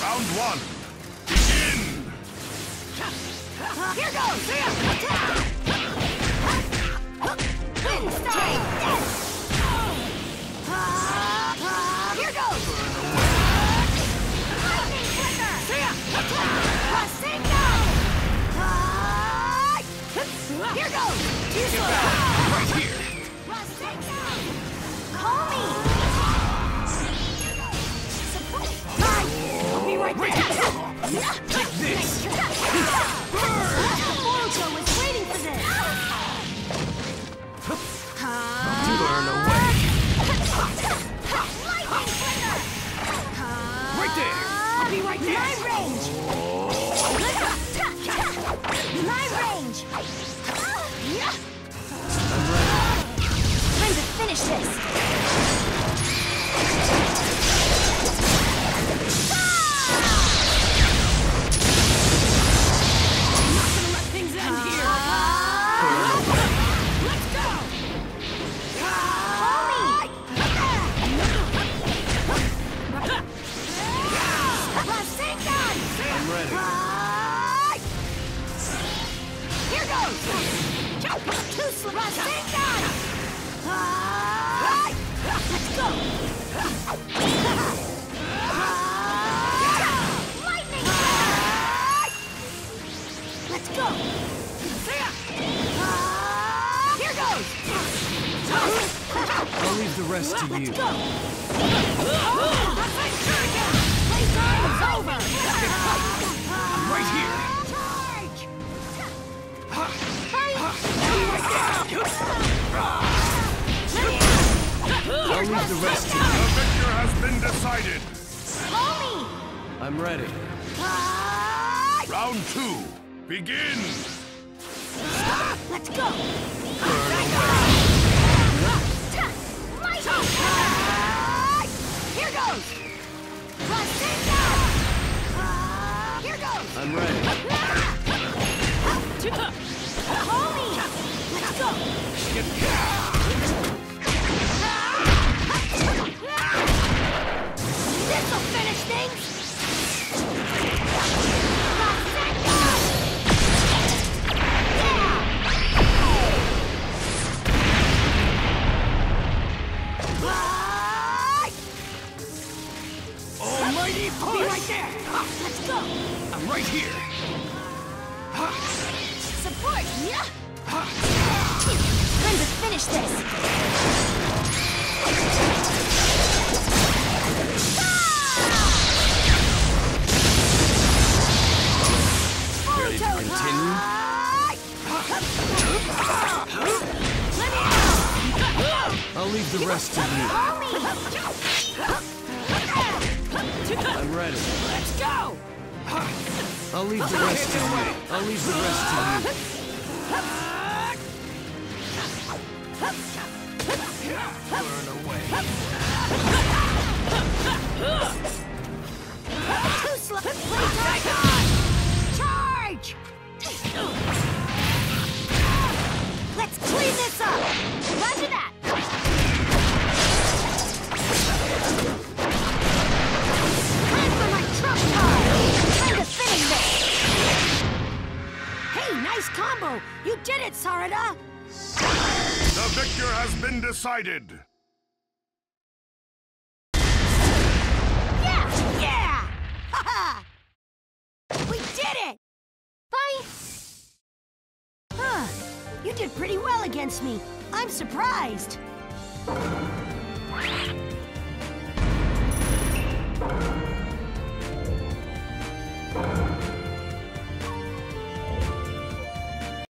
Round one. Begin! Here goes! Wind style! Here goes! Lightning flicker! Here goes! I'll be right there! My range! My range! Time to finish this! Ready. Here goes! Too slow! Rasengan! Let's go! Lightning! Let's go! Here goes! I'll leave the rest to you. I'll leave the rest to you. The victor has been decided. Call me! I'm ready. Round two. Begin. Let's go! Here goes! Rasengan! Here goes! I'm ready. Almighty I'll be right there! Let's go! I'm right here. Support! Yeah! Time to finish this! Ready to continue? I'll leave the rest to you. I'm ready. Let's go! I'll leave the rest to you. I'll leave the rest to you. nice combo! You did it, Sarada! The victor has been decided. Yeah! Yeah! Ha ha! We did it! Bye! Huh. You did pretty well against me. I'm surprised.